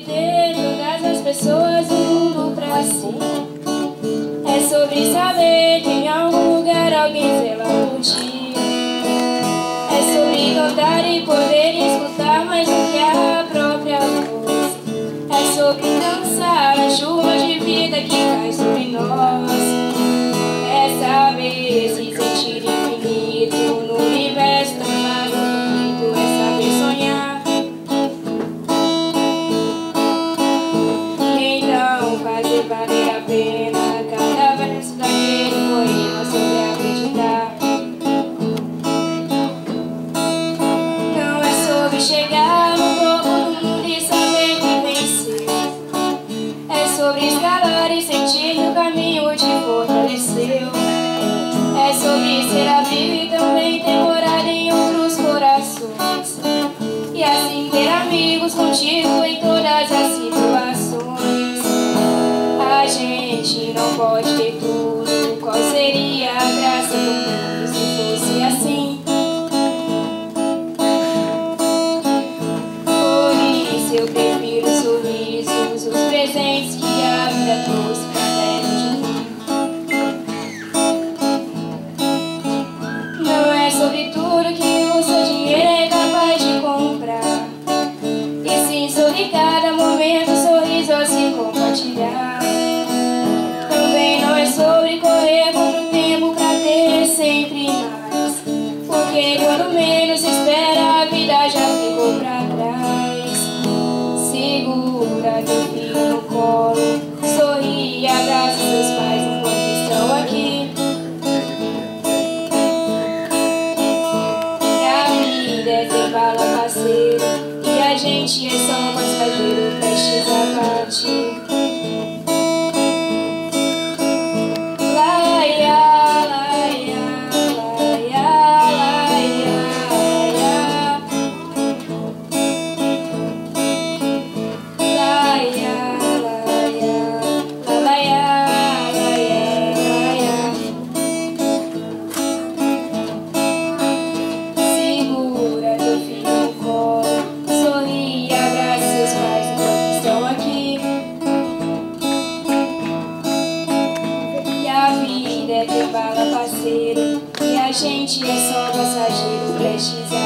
Ter todas as pessoas do mundo pra si. É sobre saber que em algum lugar alguém zela por ti. É sobre cantar e poder escutar mais do que a própria voz. É sobre dançar a chuva de vida que cai sobre nós. É saber se caminho te fortaleceu. É sobre ser abrigo e também ter morada em outros corações. E assim ter amigos contigo em todas as situações. A gente não pode ter tudo. Qual seria a graça do mundo se fosse assim? Por isso eu prefiro os sorrisos, os presentes que a vida trouxe gente é só um passageiro prestes a bala parceiro, e a gente é só passageiro prestes